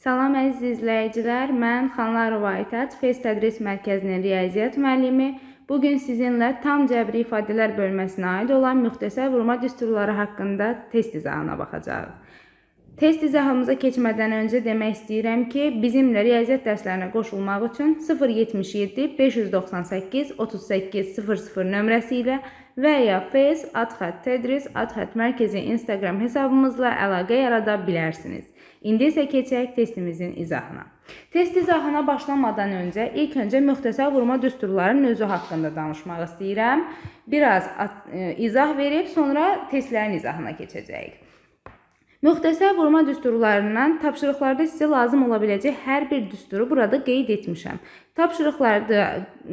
Salam əziz izləyicilər, mən Xanlarova Aytaç, Fez Tədris Mərkəzinin riyaziyyat müəllimi. Bu gün sizinlə tam cəbri ifadələr bölməsinə aid olan müxtəsər vurma düsturları haqqında test izahına baxacağıq. Test izahımıza keçmədən öncə demək istəyirəm ki, bizimlə riyaziyyat dərslərinə qoşulmaq üçün 077 598 38 00 nömrəsi ilə və ya Fez Adxət Tədris Adxət Mərkəzi Instagram hesabımızla əlaqə yarada bilərsiniz. İndi isə keçək testimizin izahına. Test izahına başlamadan öncə ilk öncə müxtəsər vurma düsturlarının özü haqqında danışmaq istəyirəm. Biraz e, izah verib sonra testlərin izahına keçəcəyik. Müxtəsər vurma düsturlarından tapşırıqlarda sizə lazım ola biləcək hər bir düsturu burada qeyd etmişəm. Tapşırıqlarda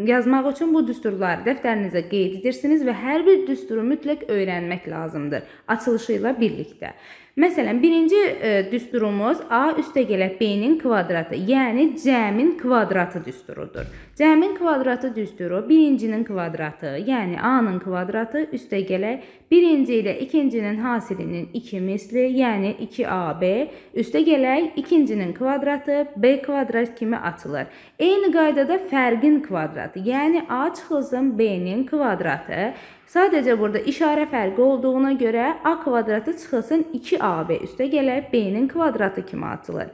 yazmaq üçün bu düsturları dəftərinizə qeyd edirsiniz və hər bir düsturu mütləq öyrənmək lazımdır açılışı ilə birlikdə. Məsələn, birinci e, düsturumuz A üstəgələ B-nin kvadratı, yəni cəmin kvadratı düsturudur. Cəmin kvadratı düsturu birincinin kvadratı, yəni A-nın kvadratı üstəgələ birinci ilə ikincinin hasilinin 2 misli, yəni 2AB üstəgələk ikincinin kvadratı B kvadrat kimi açılır. Eyni qaydada fərqin kvadratı, yəni A çıxılsın B-nin kvadratı Sadəcə burada işarə fərqi olduğuna görə a kvadratı çıxılsın 2ab üstə gələ b-nin kvadratı kimi açılır.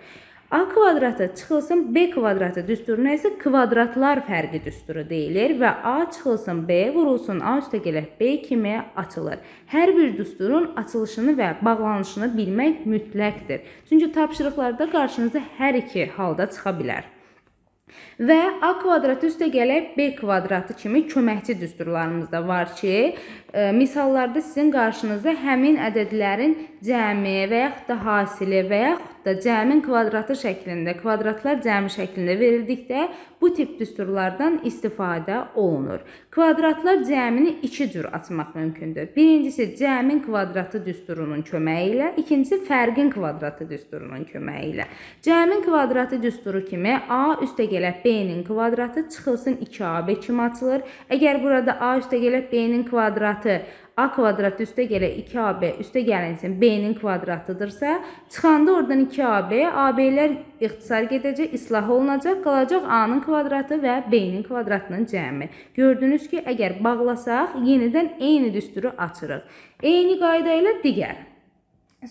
A kvadratı çıxılsın B kvadratı düsturuna isə kvadratlar fərqi düsturu deyilir və A çıxılsın B vurulsun A üstə gələk B kimi açılır. Hər bir düsturun açılışını və bağlanışını bilmək mütləqdir. Çünki tapşırıqlarda qarşınıza hər iki halda çıxa bilər. Və A kvadratı üstə gələk B kvadratı kimi köməkçi düsturlarımız da var ki, e, misallarda sizin qarşınıza həmin ədədlərin cəmi və yaxud da hasili və yaxud da cəmin kvadratı şəklində, kvadratlar cəmi şəklində verildikdə bu tip düsturlardan istifadə olunur. Kvadratlar cəmini iki cür açmaq mümkündür. Birincisi cəmin kvadratı düsturunun köməyi ilə, ikincisi fərqin kvadratı düsturunun köməyi ilə. Cəmin kvadratı düsturu kimi A üstə gələ B-nin kvadratı çıxılsın 2AB kimi açılır. Əgər burada A üstə gələ B-nin kvadratı A kvadrat üstə gələ 2AB üstə gəlinsin B-nin kvadratıdırsa, çıxanda oradan 2AB, AB-lər ixtisar gedəcək, islah olunacaq, qalacaq A-nın kvadratı və B-nin kvadratının cəmi. Gördünüz ki, əgər bağlasaq, yenidən eyni düsturu açırıq. Eyni qayda ilə digər.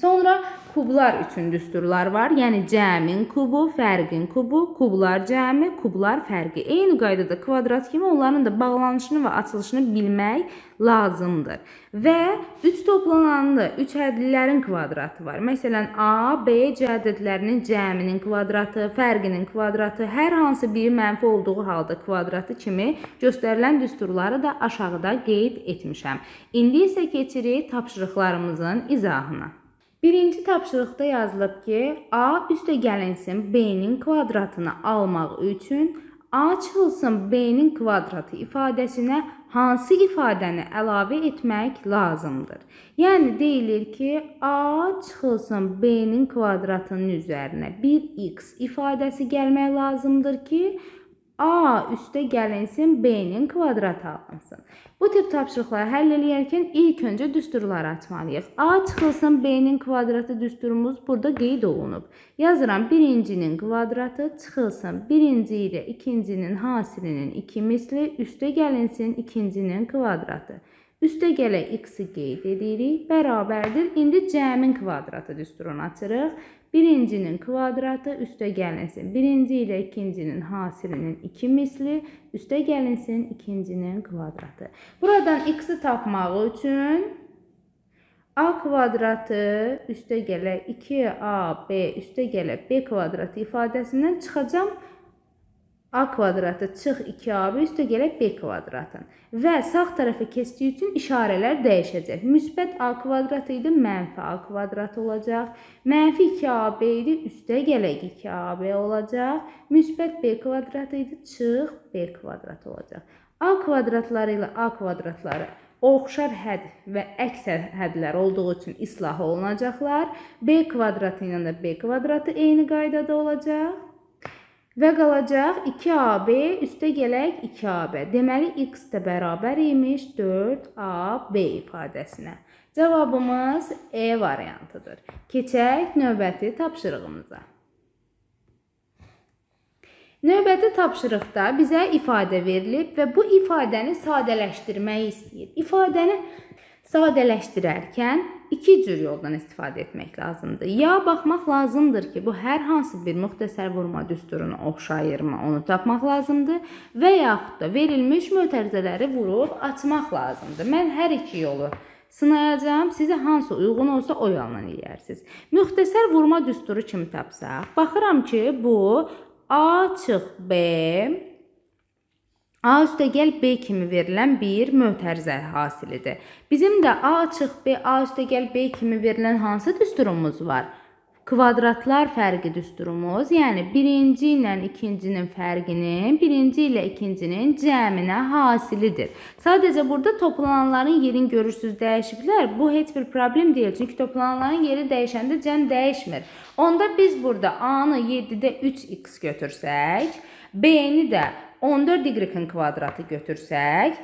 Sonra kublar üçün düsturlar var. Yəni cəmin kubu, fərqin kubu, kublar cəmi, kublar fərqi. Eyni qaydada kvadrat kimi onların da bağlanışını və açılışını bilmək lazımdır. Və 3 toplananlı 3 hədlilərin kvadratı var. Məsələn, A, B cədədlərinin cəminin kvadratı, fərqinin kvadratı, hər hansı bir mənfi olduğu halda kvadratı kimi göstərilən düsturları da aşağıda qeyd etmişəm. İndi isə keçirik tapşırıqlarımızın izahına. Birinci tapşırıqda yazılıb ki, A üstə gəlinsin B-nin kvadratını almaq üçün A çıxılsın B-nin kvadratı ifadəsinə hansı ifadəni əlavə etmək lazımdır? Yəni deyilir ki, A çıxılsın B-nin kvadratının üzərinə 1x ifadəsi gəlmək lazımdır ki, A üstə gəlinsin, B-nin kvadratı alınsın. Bu tip tapşırıqları həll edərkən ilk öncə düsturları açmalıyıq. A çıxılsın, B-nin kvadratı düsturumuz burada qeyd olunub. Yazıram birincinin kvadratı çıxılsın, birinci ilə ikincinin hasilinin 2 misli, üstə gəlinsin ikincinin kvadratı. Üstə gələ x-i qeyd edirik, bərabərdir. İndi cəmin kvadratı düsturunu açırıq. Birincinin kvadratı üstə gəlinsin. Birinci ilə ikincinin hasilinin 2 misli üstə gəlinsin ikincinin kvadratı. Buradan x-i tapmaq üçün a kvadratı üstə gələ 2ab üstə gələ b kvadratı ifadəsindən çıxacam a kvadratı çıx 2ab üstə gələk b kvadratın. Və sağ tərəfə keçdiyi üçün işarələr dəyişəcək. Müsbət a kvadratı idi, mənfi a kvadratı olacaq. Mənfi 2ab idi, üstə gələk 2ab olacaq. Müsbət b kvadratı idi, çıx b kvadratı olacaq. a kvadratları ilə a kvadratları oxşar hədd və əksər hədlər olduğu üçün islah olunacaqlar. b kvadratı ilə də b kvadratı eyni qaydada olacaq. Və qalacaq 2AB üstə gələk 2AB. Deməli, x də bərabər imiş 4AB ifadəsinə. Cavabımız E variantıdır. Keçək növbəti tapşırığımıza. Növbəti tapşırıqda bizə ifadə verilib və bu ifadəni sadələşdirməyi istəyir. İfadəni sadələşdirərkən iki cür yoldan istifadə etmək lazımdır. Ya baxmaq lazımdır ki, bu hər hansı bir müxtəsər vurma düsturuna oxşayırmı, onu tapmaq lazımdır və yaxud da verilmiş mötərizələri vurub açmaq lazımdır. Mən hər iki yolu sınayacağam. Sizə hansı uyğun olsa o yolla eləyərsiniz. Müxtəsər vurma düsturu kimi tapsaq, baxıram ki, bu A çıx B A üstəgəl B kimi verilən bir mötərizə hasilidir. Bizim də A çıx B A üstəgəl B kimi verilən hansı düsturumuz var? Kvadratlar fərqi düsturumuz, yəni birinci ilə ikincinin fərqinin birinci ilə ikincinin cəminə hasilidir. Sadəcə burada toplananların yerini görürsüz dəyişiblər. Bu heç bir problem deyil. Çünki toplananların yeri dəyişəndə cəm dəyişmir. Onda biz burada A-nı 7-də 3x götürsək, B-ni də 14y-in kvadratı götürsək,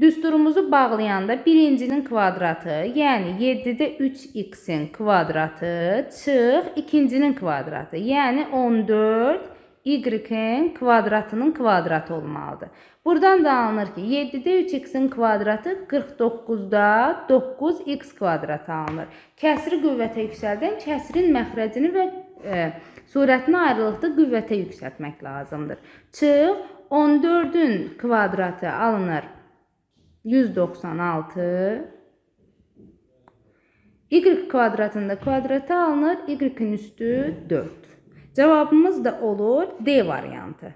Düsturumuzu bağlayanda birincinin kvadratı, yəni 7-də 3x-in kvadratı çıx ikincinin kvadratı, yəni 14 y-in kvadratının kvadratı olmalıdır. Buradan da alınır ki, 7-də 3x-in kvadratı 49-da 9x kvadratı alınır. Kəsri qüvvətə yüksəldən kəsrin məxrəcini və e, surətini ayrılıqda qüvvətə yüksəltmək lazımdır. Çıx 14-ün kvadratı alınır 196 y kvadratında kvadratı alınır, y-in üstü 4. Cavabımız da olur D variantı.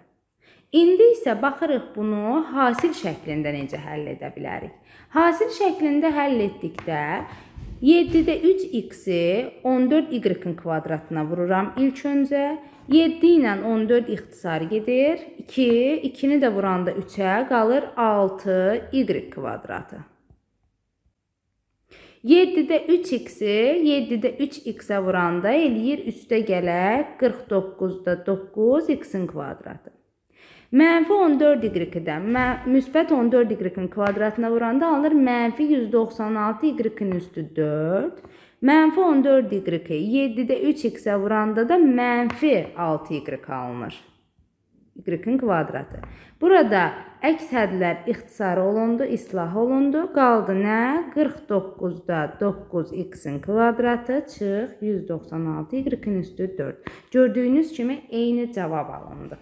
İndi isə baxırıq bunu hasil şəklində necə həll edə bilərik. Hasil şəklində həll etdikdə 7-də 3x-i 14y-in kvadratına vururam ilk öncə. 7 ilə 14 ixtisar gedir. 2, 2-ni də vuranda 3-ə qalır 6y kvadratı. 7-də 3x-i 7-də 3x-ə vuranda eləyir üstə gələ 49-da 9x-in kvadratı. Mənfi 14 y-dən müsbət 14 y-in kvadratına vuranda alınır mənfi 196 y-in üstü 4. Mənfi 14 y 7-də 3x-ə vuranda da mənfi 6y alınır. y-in kvadratı. Burada əks hədlər ixtisar olundu, islah olundu. Qaldı nə? 49-da 9x-in kvadratı çıx 196 y-in üstü 4. Gördüyünüz kimi eyni cavab alındı.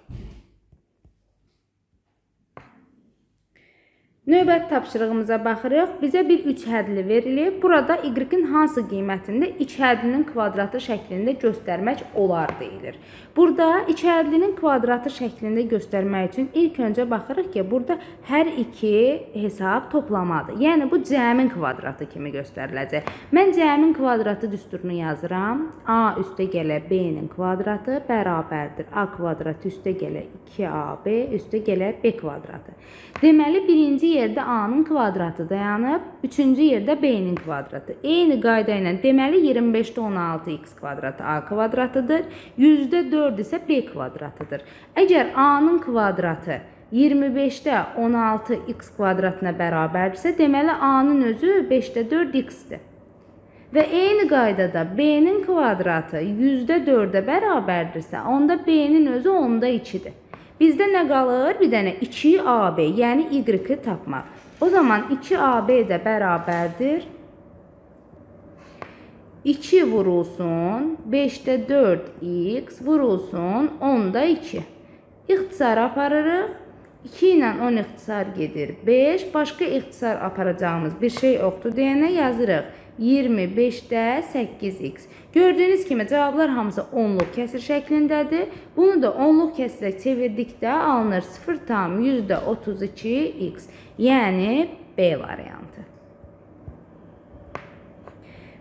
Növbəti tapşırığımıza baxırıq. Bizə bir 3 hədli verilib. Burada y-in hansı qiymətində 2 hədlinin kvadratı şəklində göstərmək olar deyilir. Burada 2 hədlinin kvadratı şəklində göstərmək üçün ilk öncə baxırıq ki, burada hər iki hesab toplamadır. Yəni bu cəmin kvadratı kimi göstəriləcək. Mən cəmin kvadratı düsturunu yazıram. A üstə gələ B-nin kvadratı bərabərdir A kvadrat üstə gələ 2AB üstə gələ B kvadratı. Deməli, birinci yerdə A-nın kvadratı dayanıb, üçüncü yerdə B-nin kvadratı. Eyni qayda ilə deməli 25-də 16x kvadratı A kvadratıdır, 100-də 4 isə B kvadratıdır. Əgər A-nın kvadratı 25-də 16x kvadratına bərabərdirsə, deməli A-nın özü 5-də 4x-dir. Və eyni qaydada B-nin kvadratı 100-də 4-ə bərabərdirsə, onda B-nin özü 10-da 2-dir. Bizdə nə qalır? Bir dənə 2AB, yəni y-i tapmaq. O zaman 2AB də bərabərdir 2 vurulsun 5-də 4x vurulsun 10-da 2. İxtisar aparırıq. 2 ilə 10 ixtisar gedir 5. Başqa ixtisar aparacağımız bir şey yoxdur deyənə yazırıq. 25-də 8x. Gördüyünüz kimi cavablar hamısı onluq kəsir şəklindədir. Bunu da onluq kəsirə çevirdikdə alınır 0,32x. Yəni B variantı.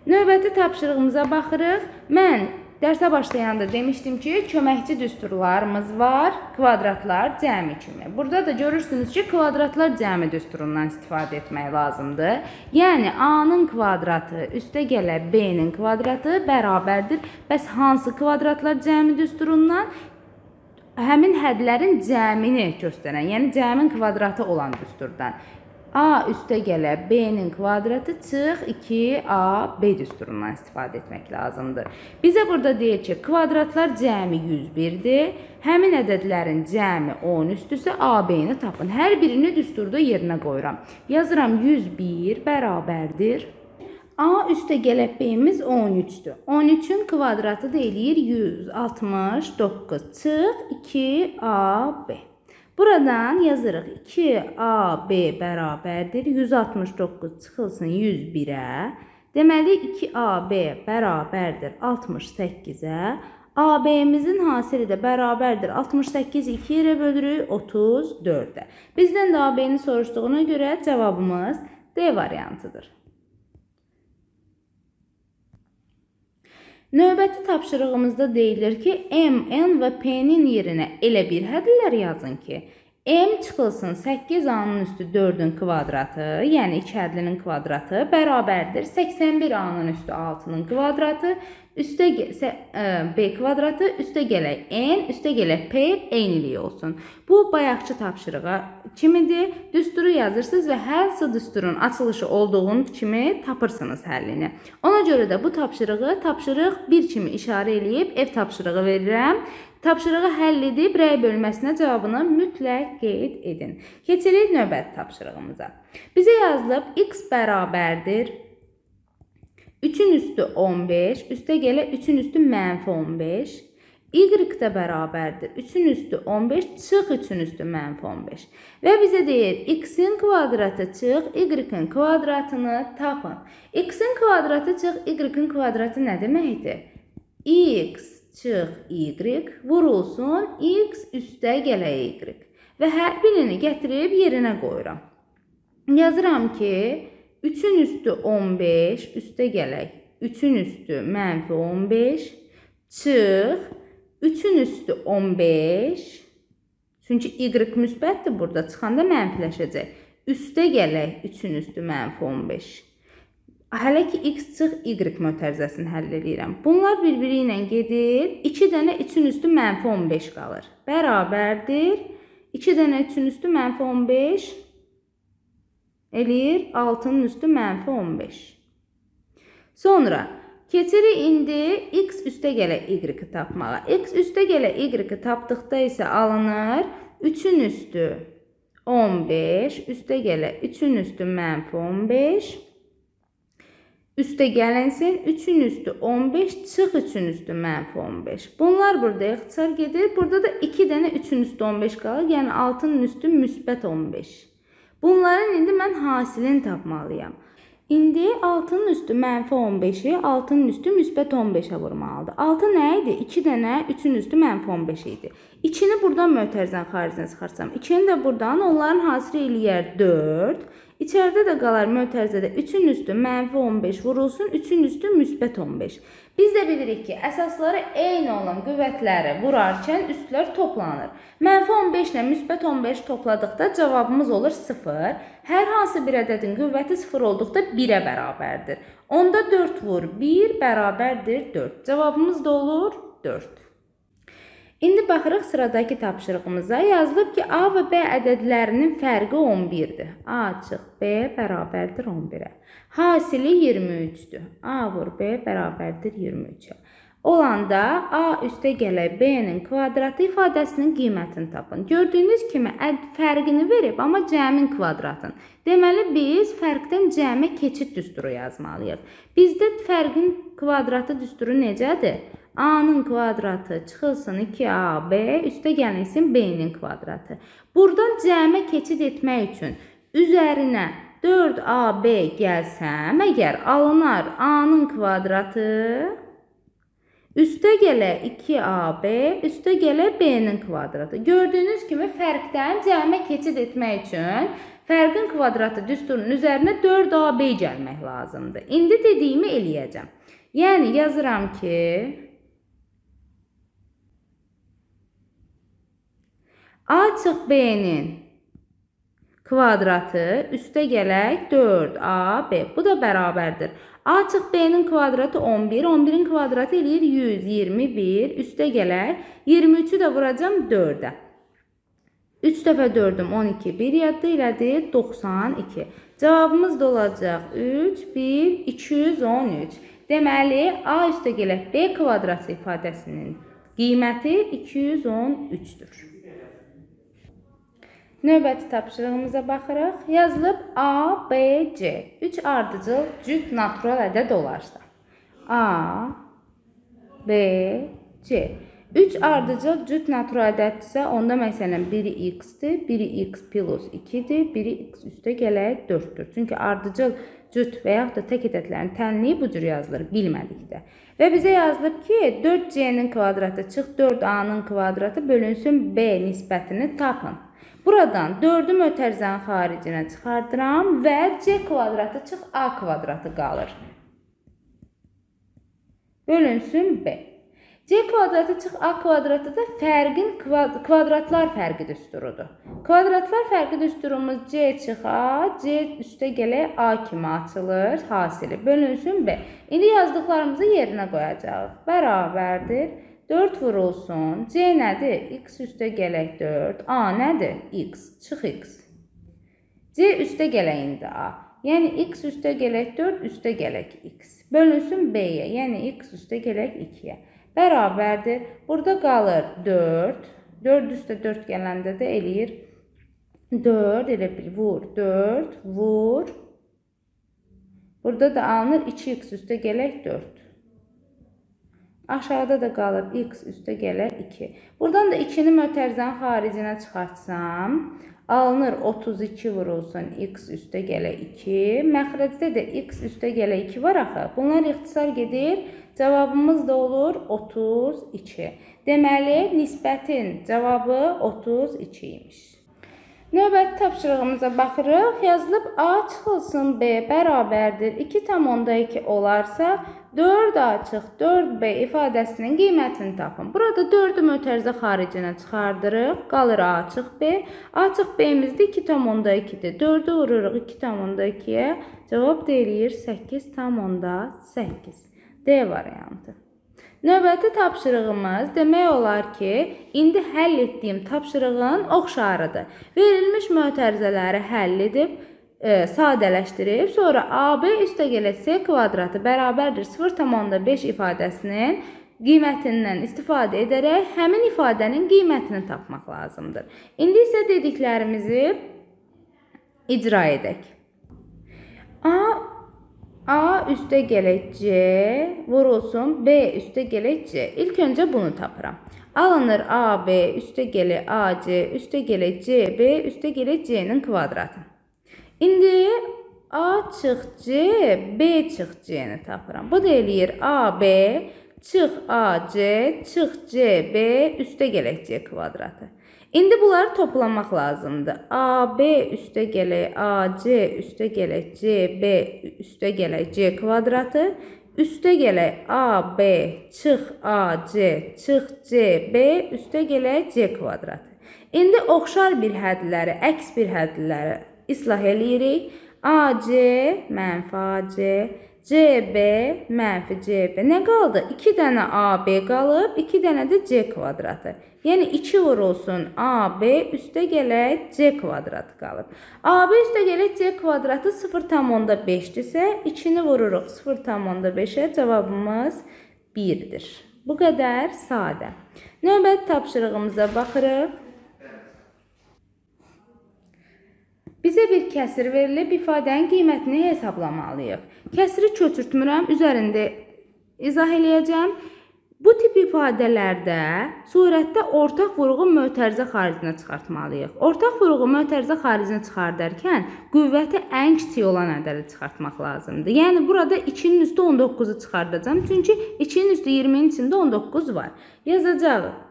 Növbəti tapşırığımıza baxırıq. Mən Dərsə başlayanda demişdim ki, köməkçi düsturlarımız var, kvadratlar cəmi kimi. Burada da görürsünüz ki, kvadratlar cəmi düsturundan istifadə etmək lazımdır. Yəni A-nın kvadratı üstə gələ B-nin kvadratı bərabərdir. Bəs hansı kvadratlar cəmi düsturundan? Həmin hədlərin cəmini göstərən, yəni cəmin kvadratı olan düsturdan. A üstə gələ B-nin kvadratı çıx 2AB düsturundan istifadə etmək lazımdır. Bizə burada deyir ki, kvadratlar cəmi 101-dir. Həmin ədədlərin cəmi 10 üstüsə AB-ni tapın. Hər birini düsturda yerinə qoyuram. Yazıram 101 bərabərdir. A üstə gələ B-miz 13-dür. 13-ün kvadratı da eləyir 169. Çıx 2AB. Buradan yazırıq 2AB bərabərdir 169 çıxılsın 101-ə. Deməli 2AB bərabərdir 68-ə. AB-mizin hasili də bərabərdir 68 2 yerə bölürük 34-ə. Bizdən də AB-ni soruşduğuna görə cavabımız D variantıdır. Növbəti tapşırığımızda deyilir ki, M, N və P-nin yerinə elə bir hədlər yazın ki, M çıxılsın 8A-nın üstü 4-ün kvadratı, yəni 2 hədlinin kvadratı bərabərdir 81A-nın üstü 6-nın kvadratı üstə e, b kvadratı üstə gələk n, üstə gələk p eynilik olsun. Bu bayaqçı tapşırığa kimidir. Düsturu yazırsınız və hər hansı düsturun açılışı olduğun kimi tapırsınız həllini. Ona görə də bu tapşırığı tapşırıq 1 kimi işarə eləyib ev tapşırığı verirəm. Tapşırığı həll edib rəy bölməsinə cavabını mütləq qeyd edin. Keçirik növbəti tapşırığımıza. Bizə yazılıb x bərabərdir 3-ün üstü 15, üstə gələ 3-ün üstü mənfi 15. Y də bərabərdir. 3-ün üstü 15, çıx 3-ün üstü mənfi 15. Və bizə deyir, x-in kvadratı çıx, y-in kvadratını tapın. x-in kvadratı çıx, y-in kvadratı nə deməkdir? x çıx y vurulsun x üstə gələ y. Və hər birini gətirib yerinə qoyuram. Yazıram ki, 3-ün üstü 15, üstə gələk. 3-ün üstü mənfi 15, çıx. 3-ün üstü 15, çünki y müsbətdir burada, çıxanda mənfiləşəcək. Üstə gələk 3-ün üstü mənfi 15. Hələ ki x çıx y mötərizəsini həll edirəm. Bunlar bir-biri ilə gedir. 2 dənə 3-ün üstü mənfi 15 qalır. Bərabərdir. 2 dənə 3-ün üstü mənfi 15 eləyir 6-nın üstü mənfi 15. Sonra keçirik indi x üstə gələ y-i tapmağa. x üstə gələ y-i tapdıqda isə alınır 3-ün üstü 15, üstə gələ 3-ün üstü mənfi 15. Üstə gəlinsin 3-ün üstü 15, çıx 3-ün üstü mənfi 15. Bunlar burada ixtisar gedir. Burada da 2 dənə 3-ün üstü 15 qalır. Yəni 6-nın üstü müsbət 15. Bunların indi mən hasilini tapmalıyam. İndi 6-nın üstü mənfi 15-i 6-nın üstü müsbət 15-ə vurmalıdır. 6 nə idi? 2 dənə 3-ün üstü mənfi 15 idi. 2-ni buradan mötərizənin xaricinə çıxarsam, 2-ni də buradan onların hasili eləyər 4. İçəridə də qalar mötərizədə 3-ün üstü mənfi 15 vurulsun, 3-ün üstü müsbət 15. Biz də bilirik ki, əsasları eyni olan qüvvətləri vurarkən üstlər toplanır. Mənfi 15 ilə müsbət 15 topladıqda cavabımız olur 0. Hər hansı bir ədədin qüvvəti 0 olduqda 1-ə bərabərdir. Onda 4 vur 1 bərabərdir 4. Cavabımız da olur 4. İndi baxırıq sıradakı tapşırığımıza. Yazılıb ki, A və B ədədlərinin fərqi 11-dir. A çıx B bərabərdir 11-ə. Hasili 23-dür. A vur B bərabərdir 23-ə. Olanda A üstə gələ B-nin kvadratı ifadəsinin qiymətini tapın. Gördüyünüz kimi əd fərqini verib, amma cəmin kvadratın. Deməli biz fərqdən cəmə keçid düsturu yazmalıyıq. Bizdə fərqin kvadratı düsturu necədir? A-nın kvadratı çıxılsın 2AB, üstə gəlsin B-nin kvadratı. Buradan cəmə keçid etmək üçün üzərinə 4AB gəlsəm, əgər alınar A-nın kvadratı, üstə gələ 2AB, üstə gələ B-nin kvadratı. Gördüyünüz kimi fərqdən cəmə keçid etmək üçün fərqin kvadratı düsturunun üzərinə 4AB gəlmək lazımdır. İndi dediyimi eləyəcəm. Yəni yazıram ki, A çıx B-nin kvadratı üstə gələk 4AB. Bu da bərabərdir. A çıx B-nin kvadratı 11, 11-in kvadratı eləyir 121, üstə gələk 23-ü də vuracam 4-ə. 3 dəfə 4-üm 12, 1 yadda elədik 92. Cavabımız da olacaq 3, 1, 213. Deməli, A üstə gələk B kvadratı ifadəsinin qiyməti 213-dür. Növbəti tapşırığımıza baxırıq. Yazılıb A, B, C 3 ardıcıl cüt natural ədəd olarsa. A, B, C 3 ardıcıl cüt natural ədəddirsə, onda məsələn biri x-dir, biri x plus 2-dir, biri x üstə gələk 4-dür. Çünki ardıcıl cüt və yaxud da tək ədədlərin tənliyi bu cür yazılır bilmədikdə. Və bizə yazılıb ki, 4c-nin kvadratı çıx 4a-nın kvadratı bölünsün b nisbətini tapın. Buradan 4-ü mötərizənin xaricinə çıxardıram və c kvadratı çıx a kvadratı qalır. Bölünsün b. C kvadratı çıx A kvadratı da fərqin kvadratlar fərqi düsturudur. Kvadratlar fərqi düsturumuz C çıx A, C üstə gələk A kimi açılır, hasili bölünsün B. İndi yazdıqlarımızı yerinə qoyacağıq. Bərabərdir. 4 vurulsun. C nədir? X üstə gələk 4. A nədir? X. Çıx X. C üstə gələk indi A. Yəni x üstə gələk 4, üstə gələk x. Bölünsün b-yə, yəni x üstə gələk 2-yə bərabərdir. Burada qalır 4. 4 üstə 4 gələndə də eləyir 4 elə bil vur 4 vur. Burada da alınır 2x üstə gələk 4. Aşağıda da qalır x üstə gələk 2. Buradan da 2-ni mötərizənin xaricinə çıxartsam, alınır 32 vurulsun x üstə gələk 2. Məxrəcdə də x üstə gələk 2 var axı. Bunlar ixtisar gedir. Cavabımız da olur 32. Deməli, nisbətin cavabı 32 imiş. Növbəti tapşırığımıza baxırıq. Yazılıb A çıxılsın B bərabərdir 2,2 olarsa 4A çıx 4B ifadəsinin qiymətini tapın. Burada 4-ü mötərizə xaricinə çıxardırıq. Qalır A çıx B. A çıx B-miz də 2,2-dir. 4-ü vururuq 2,2-yə. Cavab deyir 8,8. D variantı. Növbəti tapşırığımız demək olar ki, indi həll etdiyim tapşırığın oxşarıdır. Verilmiş mötərizələri həll edib e, sadələşdirib, sonra AB üstə gələ C kvadratı bərabərdir 0,5 ifadəsinin qiymətindən istifadə edərək həmin ifadənin qiymətini tapmaq lazımdır. İndi isə dediklərimizi icra edək. A A üstə gələk C vurulsun B üstə gələk C. İlk öncə bunu tapıram. Alınır AB üstə gələk AC üstə gələk CB üstə gələk C-nin kvadratı. İndi A çıx C, B çıx C-ni tapıram. Bu da eləyir AB çıx AC çıx CB üstə gələk C kvadratı. İndi bunları toplamaq lazımdır. AB üstə gələk AC üstə gələk CB üstə gələk C kvadratı üstə gələk AB çıx AC çıx CB üstə gələk C kvadratı. İndi oxşar bir hədləri, əks bir hədləri islah eləyirik. AC mənfi AC CB mənfi CB. Nə qaldı? 2 dənə AB qalıb, 2 dənə də C kvadratı. Yəni 2 vurulsun AB üstə gələk C kvadratı qalır. AB üstə gələk C kvadratı 0,5-dirsə, 2-ni vururuq 0,5-ə, cavabımız 1-dir. Bu qədər sadə. Növbəti tapşırığımıza baxırıq. Bizə bir kəsir verilib, ifadənin qiymətini hesablamalıyıq. Kəsiri köçürtmürəm, üzərində izah eləyəcəm. Bu tip ifadələrdə surətdə ortaq vurğu mötərizə xaricinə çıxartmalıyıq. Ortaq vurğu mötərizə xaricinə çıxardarkən qüvvəti ən kiçik olan ədədi çıxartmaq lazımdır. Yəni burada 2-nin üstü 19-u çıxardacağam. Çünki 2-nin üstü 20-nin içində 19 var. Yazacağıq.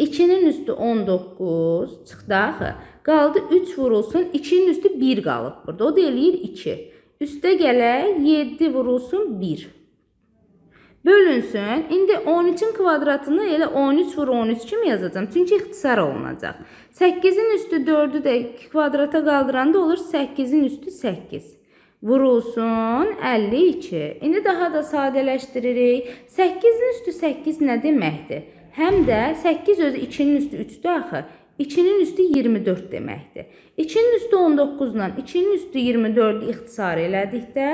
2-nin üstü 19 çıxdı axı. Qaldı 3 vurulsun. 2-nin üstü 1 qalıb burada. O da eləyir 2. Üstə gələk 7 vurulsun 1 bölünsün. İndi 13-ün kvadratını elə 13 vur 13 kimi yazacağam. Çünki ixtisar olunacaq. 8-in üstü 4-ü də kvadrata qaldıranda olur 8-in üstü 8. Vurulsun 52. İndi daha da sadələşdiririk. 8-in üstü 8 nə deməkdir? Həm də 8 özü 2-nin üstü 3-dür axı. 2-nin üstü 24 deməkdir. 2-nin üstü 19 ilə 2-nin üstü 24-ü ixtisar elədikdə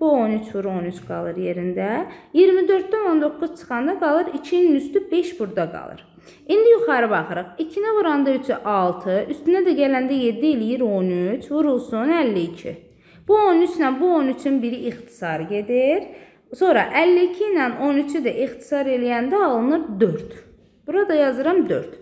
bu 13 vur 13 qalır yerində. 24-dən 19 çıxanda qalır 2-nin üstü 5 burada qalır. İndi yuxarı baxırıq. 2-nə vuranda 3-ü 6, üstünə də gələndə 7 eləyir 13, vurulsun 52. Bu 13 ilə bu 13-ün biri ixtisar gedir. Sonra 52 ilə 13-ü də ixtisar eləyəndə alınır 4. Burada yazıram 4.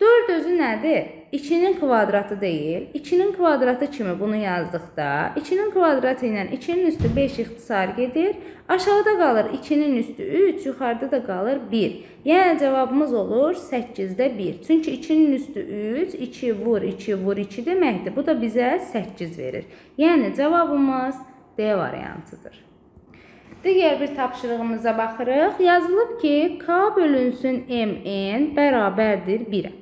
4 özü nədir? 2-nin kvadratı deyil. 2-nin kvadratı kimi bunu yazdıqda 2-nin kvadratı ilə 2-nin üstü 5 ixtisar gedir. Aşağıda qalır 2-nin üstü 3, yuxarıda da qalır 1. Yəni cavabımız olur 8-də 1. Çünki 2-nin üstü 3, 2 vur 2 vur 2 deməkdir. Bu da bizə 8 verir. Yəni cavabımız D variantıdır. Digər bir tapşırığımıza baxırıq. Yazılıb ki, K bölünsün MN bərabərdir 1-ə.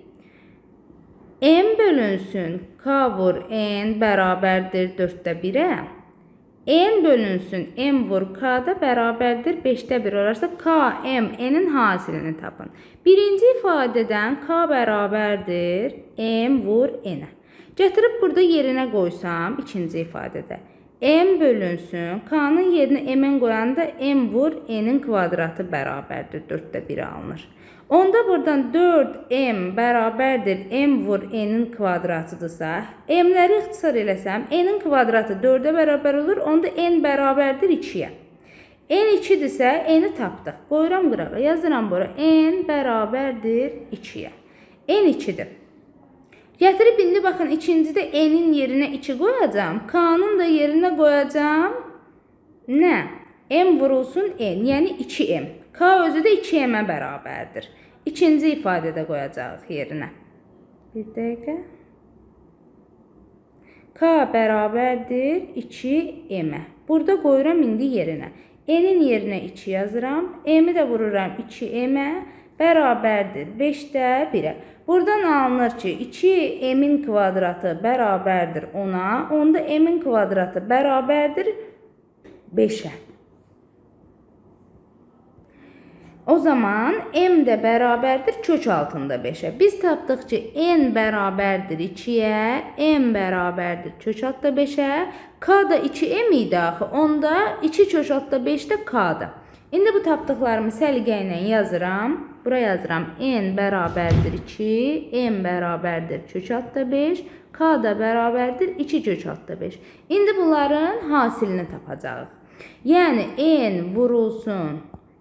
M bölünsün K vur N bərabərdir 4-də 1-ə. N bölünsün M vur K da bərabərdir 5-də 1 olarsa K, M, N-in hasilini tapın. Birinci ifadədən K bərabərdir M vur N-ə. Gətirib burada yerinə qoysam ikinci ifadədə. M bölünsün, K-nın yerinə M-in qoyanda M vur N-in kvadratı bərabərdir 4-də 1 alınır. Onda buradan 4m bərabərdir m vur n-in kvadratıdırsa, m-ləri ixtisar eləsəm, n-in kvadratı 4-ə bərabər olur, onda n bərabərdir 2-yə. n 2-dirsə, n-i tapdıq. Qoyuram qırağa, yazıram bura. n bərabərdir 2-yə. n 2-dir. Gətirib indi baxın, ikincidə n-in yerinə 2 qoyacam, k-nın da yerinə qoyacam. Nə? m vurulsun n, yəni 2m. K özü də 2m-ə bərabərdir. İkinci ifadədə qoyacağıq yerinə. Bir dəqiqə. K bərabərdir 2m-ə. Burada qoyuram indi yerinə. N-in yerinə 2 yazıram. M-i də vururam 2m-ə bərabərdir 5-də 1-ə. Buradan alınır ki, 2m-in kvadratı bərabərdir 10-a, onda m-in kvadratı bərabərdir 5-ə. O zaman m də bərabərdir kök altında 5-ə. Biz tapdıq ki, n bərabərdir 2-yə, m bərabərdir kök altında 5-ə, k da 2m idi axı. Onda 2 kök altında 5 də k-dır. İndi bu tapdıqlarımı səliqə ilə yazıram. Bura yazıram n bərabərdir 2, m bərabərdir kök altında 5, k da bərabərdir 2 kök altında 5. İndi bunların hasilini tapacağıq. Yəni n vurulsun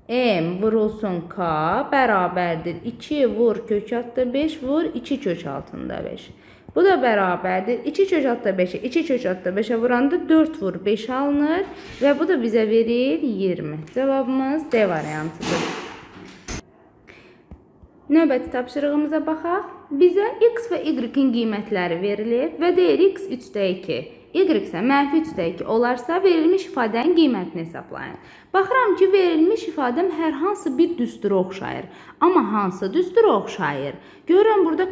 M vurulsun K bərabərdir 2 vur kök altında 5 vur 2 kök altında 5. Bu da bərabərdir 2 kök altında 5-ə 2 kök altında 5-ə vuranda 4 vur 5 alınır və bu da bizə verir 20. Cavabımız D variantıdır. Növbəti tapşırığımıza baxaq. Bizə x və y-in qiymətləri verilib və deyir x 3-də 2, y isə mənfi 3-də 2 olarsa verilmiş ifadənin qiymətini hesablayın. Baxıram ki, verilmiş ifadəm hər hansı bir düstura oxşayır. Amma hansı düstura oxşayır? Görürəm burada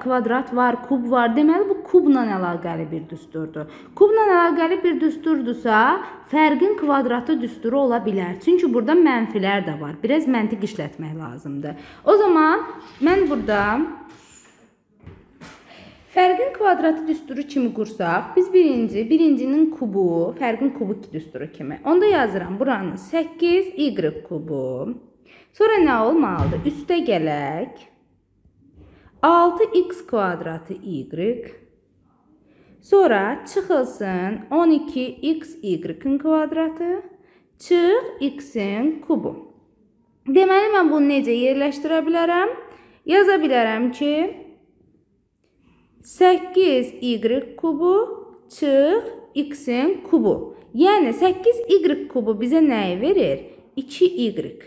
kvadrat var, kub var. Deməli bu kubla əlaqəli bir düsturdur. Kubla əlaqəli bir düsturdursa, fərqin kvadratı düsturu ola bilər. Çünki burada mənfilər də var. Biraz məntiq işlətmək lazımdır. O zaman mən burada Fərqin kvadratı düsturu kimi qursaq, biz birinci, birincinin kubu, fərqin kubu düsturu kimi. Onda yazıram buranı 8y kubu. Sonra nə olmalıdır? Üstə gələk. 6x kvadratı y. Sonra çıxılsın 12xy-in kvadratı çıx x-in kubu. Deməli, mən bunu necə yerləşdirə bilərəm? Yaza bilərəm ki, 8y kubu çıx x-in kubu. Yəni 8y kubu bizə nəyi verir? 2y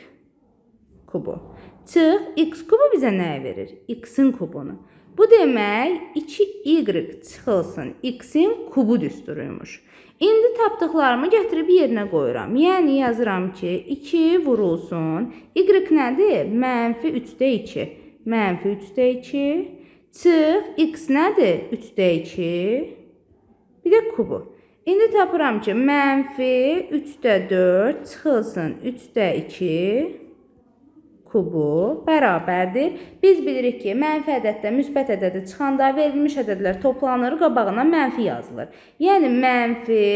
kubu. Çıx x kubu bizə nəyi verir? x-in kubunu. Bu demək 2y çıxılsın x-in kubu düsturuymuş. İndi tapdıqlarımı gətirib yerinə qoyuram. Yəni yazıram ki, 2 vurulsun. Y nədir? Mənfi 3-də 2. Mənfi 3-də 2 Çıx, x nədir? 3-də 2. Bir də kubu. İndi tapıram ki, mənfi 3-də 4 çıxılsın 3-də 2 kubu bərabərdir. Biz bilirik ki, mənfi ədəddə müsbət ədədi çıxanda verilmiş ədədlər toplanır, qabağına mənfi yazılır. Yəni mənfi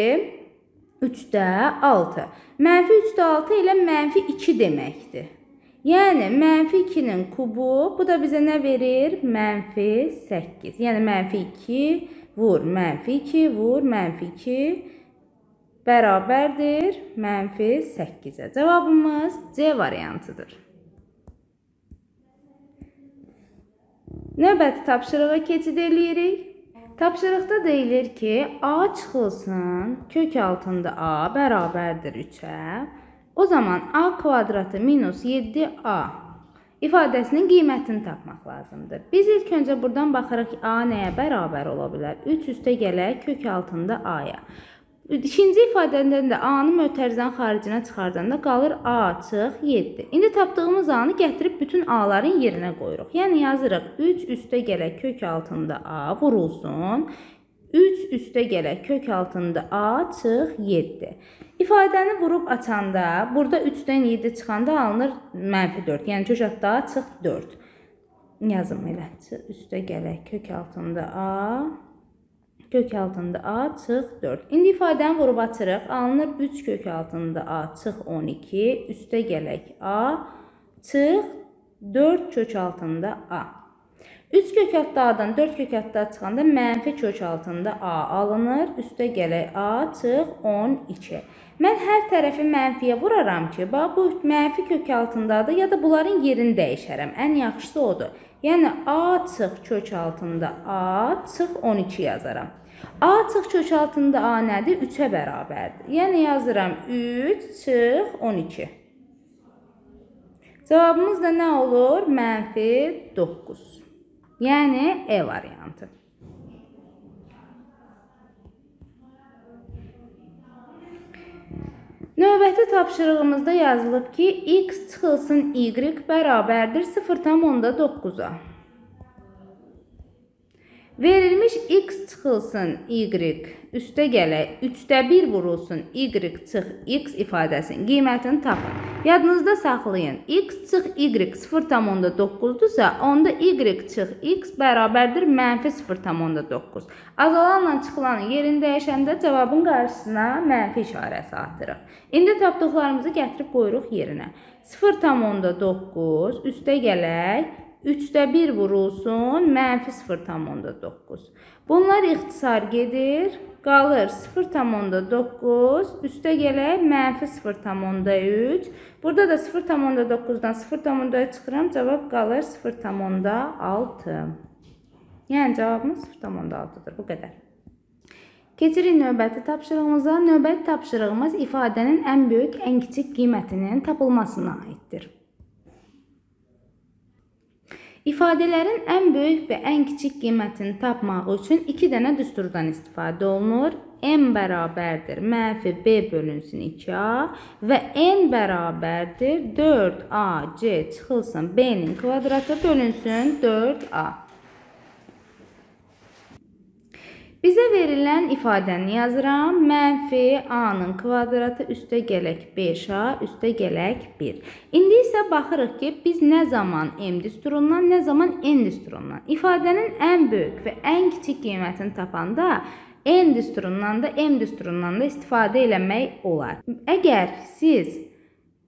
3-də 6. Mənfi 3-də 6 ilə mənfi 2 deməkdir. Yəni mənfi 2-nin kubu, bu da bizə nə verir? Mənfi 8. Yəni mənfi 2 vur mənfi 2 vur mənfi 2 bərabərdir mənfi 8-ə. Cavabımız C variantıdır. Növbəti tapşırığa keçid eləyirik. Tapşırıqda deyilir ki, A çıxılsın, kök altında A bərabərdir 3-ə. O zaman A kvadratı minus 7A ifadəsinin qiymətini tapmaq lazımdır. Biz ilk öncə buradan baxırıq ki, A nəyə bərabər ola bilər? 3 üstə gələk kök altında A-ya. İkinci ifadədən də A-nı mötərizənin xaricinə çıxardanda qalır A çıx 7. İndi tapdığımız A-nı gətirib bütün A-ların yerinə qoyuruq. Yəni yazırıq 3 üstə gələk kök altında A vurulsun. 3 üstə gələk kök altında A çıx 7. İfadəni vurub açanda, burada 3-dən 7 çıxanda alınır mənfi 4. Yəni kök altında A çıx 4. Yazım elə. Üstə gələk kök altında A kök altında A çıx 4. İndi ifadəni vurub açırıq. Alınır 3 kök altında A çıx 12. Üstə gələk A çıx 4 kök altında A. 3 kök altında A-dan 4 kök altında çıxanda mənfi kök altında A alınır. Üstə gələk A çıx 12. Mən hər tərəfi mənfiyə vuraram ki, bax bu mənfi kök altındadır ya da bunların yerini dəyişərəm. Ən yaxşısı odur. Yəni A çıx kök altında A çıx 12 yazaram. A çıx kök altında A nədir? 3-ə bərabərdir. Yəni yazıram 3 çıx 12. Cavabımız da nə olur? Mənfi 9. Yəni E variantı. Növbəti tapşırığımızda yazılıb ki, x çıxılsın y bərabərdir 0,9-a. Verilmiş x çıxılsın y üstə gələk 3də 1 vurulsun y çıx x ifadəsinin qiymətini tapın. Yadınızda saxlayın. x çıx y 0,9-dursa, onda y çıx x bərabərdir mənfi 0,9. Azalanla çıxılanın yerini dəyişəndə cavabın qarşısına mənfi işarəsi atırıq. İndi tapdıqlarımızı gətirib qoyuruq yerinə. 0,9 üstə gələk 3-də 1 vurulsun, mənfi 0,9. Bunlar ixtisar gedir, qalır 0,9, üstə gələk mənfi 0,3. Burada da 0,9-dan 0,4 çıxıram, cavab qalır 0,6. Yəni cavabımız 0,6-dır, bu qədər. Keçirik növbəti tapşırığımıza. Növbəti tapşırığımız ifadənin ən böyük, ən kiçik qiymətinin tapılmasına aiddir. İfadələrin ən böyük və ən kiçik qiymətini tapmaq üçün 2 dənə düsturdan istifadə olunur. n bərabərdir mənfi b bölünsün 2a və n bərabərdir 4ac çıxılsın b-nin kvadratı bölünsün 4a. Bizə verilən ifadəni yazıram. Mənfi a-nın kvadratı üstə gələk 5a, üstə gələk 1. İndi isə baxırıq ki, biz nə zaman m düsturundan, nə zaman n düsturundan ifadənin ən böyük və ən kiçik qiymətini tapanda n düsturundan da m düsturundan da istifadə eləmək olar. Əgər siz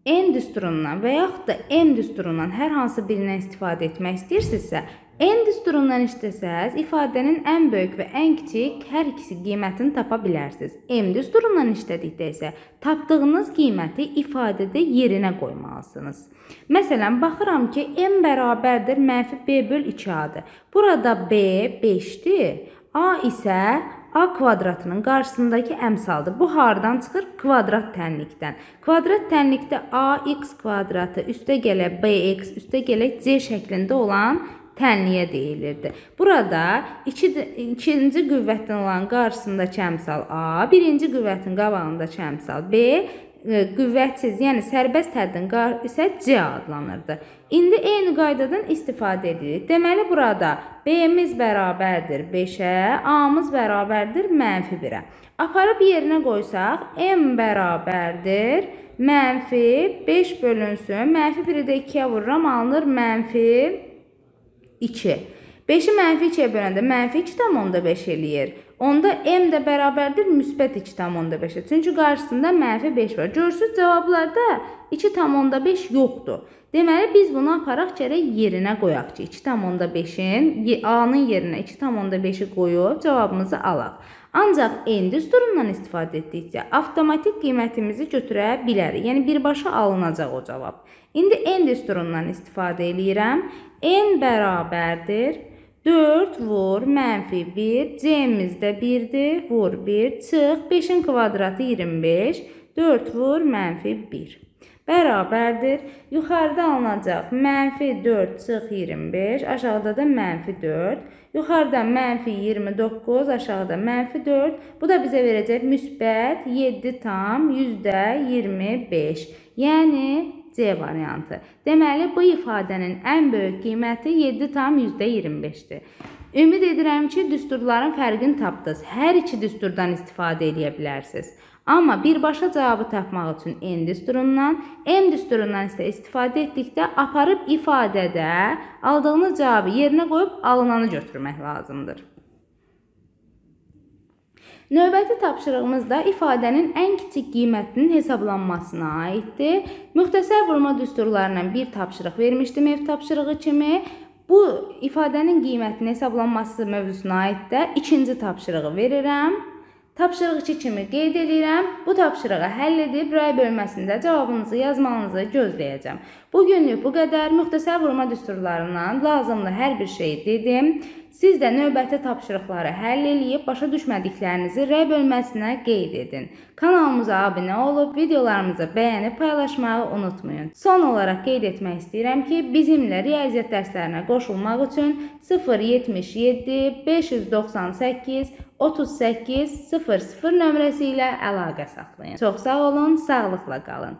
n düsturundan və yaxud da m düsturundan hər hansı birindən istifadə etmək istəyirsinizsə, N düsturundan işləsəz, ifadənin ən böyük və ən kiçik hər ikisi qiymətini tapa bilərsiniz. M düsturundan işlədikdə isə tapdığınız qiyməti ifadədə yerinə qoymalısınız. Məsələn, baxıram ki, M bərabərdir mənfi B böl 2A-dır. Burada B 5-dir, A isə A kvadratının qarşısındakı əmsaldır. Bu hardan çıxır? Kvadrat tənlikdən. Kvadrat tənlikdə AX kvadratı üstə gələ BX üstə gələ C şəklində olan tənliyə deyilirdi. Burada iki, ikinci qüvvətin olan qarşısındakı əmsal A, birinci qüvvətin qabağındakı əmsal B, e, qüvvətsiz, yəni sərbəst həddin isə C adlanırdı. İndi eyni qaydadan istifadə edirik. Deməli burada B-miz bərabərdir 5-ə, A-mız bərabərdir -1-ə. Aparıb yerinə qoysaq, M bərabərdir mənfi 5 bölünsün. Mənfi 1-i də 2-yə vururam, alınır mənfi 2. 5-i mənfi 2-yə böləndə mənfi 2,5 eləyir. Onda m də bərabərdir müsbət 2,5-ə. Çünki qarşısında mənfi 5 var. Görürsüz, cavablarda 2,5 yoxdur. Deməli, biz bunu aparaq gərək yerinə qoyaq ki, 2,5-in A-nın yerinə 2,5-i qoyub cavabımızı alaq. Ancaq n düsturundan istifadə etdikcə avtomatik qiymətimizi götürə bilərik. Yəni birbaşa alınacaq o cavab. İndi n düsturundan istifadə eləyirəm. N bərabərdir 4 vur mənfi 1, c-miz də 1-dir, vur 1, çıx, 5-in kvadratı 25, 4 vur mənfi 1 bərabərdir. Yuxarıda alınacaq mənfi 4 çıx 25, aşağıda da mənfi 4. Yuxarıdan mənfi 29, aşağıda mənfi 4. Bu da bizə verəcək müsbət 7 tam yüzdə 25. Yəni C variantı. Deməli, bu ifadənin ən böyük qiyməti 7 tam yüzdə 25-dir. Ümid edirəm ki, düsturların fərqini tapdınız. Hər iki düsturdan istifadə edə bilərsiniz. Amma birbaşa cavabı tapmaq üçün n düsturundan, m düsturundan isə istifadə etdikdə aparıb ifadədə aldığınız cavabı yerinə qoyub alınanı götürmək lazımdır. Növbəti tapşırığımız da ifadənin ən kiçik qiymətinin hesablanmasına aiddir. Müxtəsər vurma düsturlarından bir tapşırıq vermişdim ev tapşırığı kimi. Bu ifadənin qiymətinin hesablanması mövzusuna aid də ikinci tapşırığı verirəm. Tapşırıqçı kimi qeyd edirəm. Bu tapşırığı həll edib rəy bölməsində cavabınızı yazmanızı gözləyəcəm. Bu günlük bu qədər. Müxtəsər vurma düsturlarından lazımlı hər bir şeyi dedim. Siz də növbəti tapşırıqları həll eləyib başa düşmədiklərinizi rəy bölməsinə qeyd edin. Kanalımıza abunə olub videolarımızı bəyənib paylaşmağı unutmayın. Son olaraq qeyd etmək istəyirəm ki, bizimlə riyaziyyat dərslərinə qoşulmaq üçün 077 598 38 00 nömrəsi ilə əlaqə saxlayın. Çox sağ olun, sağlıqla qalın.